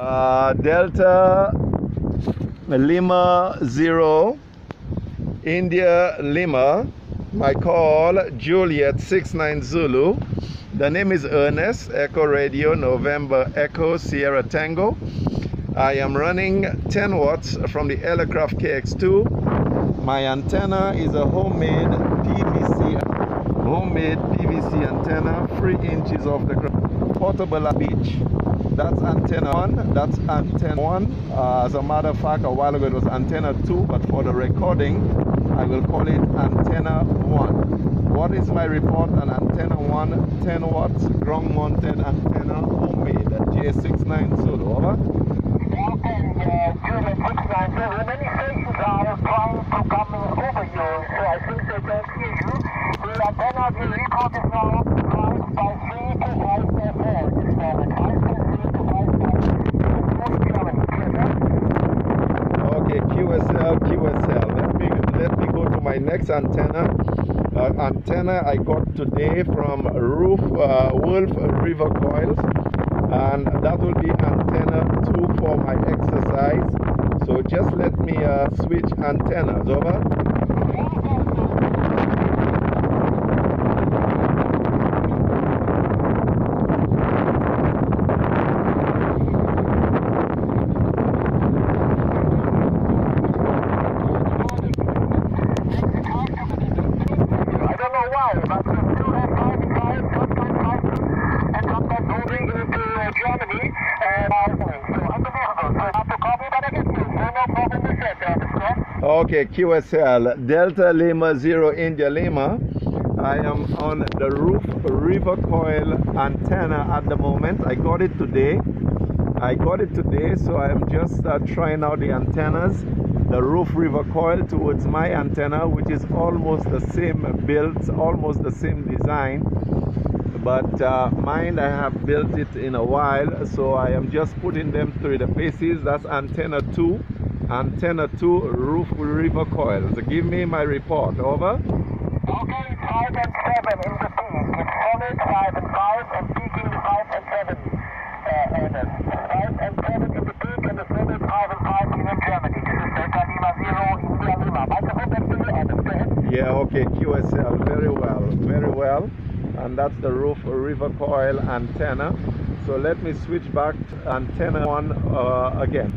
Uh, Delta Lima Zero, India Lima, my call Juliet 69 Zulu. The name is Ernest, Echo Radio, November Echo Sierra Tango. I am running 10 watts from the Elecraft KX2. My antenna is a homemade PVC, homemade PVC antenna, 3 inches off the ground, portable beach. That's antenna 1, that's antenna 1. Uh, as a matter of fact, a while ago it was antenna 2, but for the recording, I will call it antenna 1. What is my report on antenna 1, 10 watts, ground mounted antenna, homemade, J69 Zulu, over? Okay, uh, Juliet 69 Zulu, many stations are trying to come over you, so I think they don't hear you. The antenna of your report is now up by 3 to 5 4 this moment. 5.3 to 5 Okay, QSL, QSL. Let me let me go to my next antenna. Uh, antenna I got today from Roof uh, Wolf River Coils, and that will be antenna two for my exercise. So just let me uh, switch antennas. Over. I don't know why, but we still have 5 and 5, sometimes 5 and sometimes moving into uh, Germany. And uh, so unbelievable. So I have to copy, but I get you. So no problem with that, I understand. Okay, QSL Delta Lima Zero India Lima. I am on the Wolf River coil antenna at the moment. I got it today. I got it today, so I am just uh, trying out the antennas. The Wolf River coil towards my antenna, which is almost the same build, almost the same design. But uh, mine, I have built it in a while, so I am just putting them through the paces. That's antenna 2, antenna 2 Wolf River coil. So give me my report. Over. Okay, 5 and 7 in the peak. It's solid 5 and 5 and peaking 5 and 7. Uh, Ernest. 5 and 7 in the peak and the solid 5 and 5 in Germany. This is Delta Lima 0 India Lima. Microphone you, Ernest. Yeah, okay, QSL, very well, very well. And that's the Wolf River coil antenna. So let me switch back to antenna one uh, again.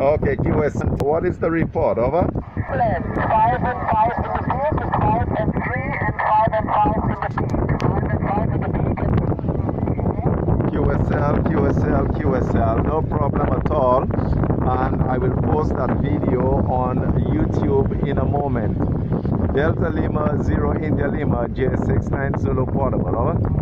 Okay, QSL, what is the report? Over. 5 and 5 in the 5 and 3 and 5 and 5 in the peak. QSL, QSL, QSL, no problem at all. And I will post that video on YouTube in a moment. Delta Lima, Zero India Lima, J69 Zulu Portable, over.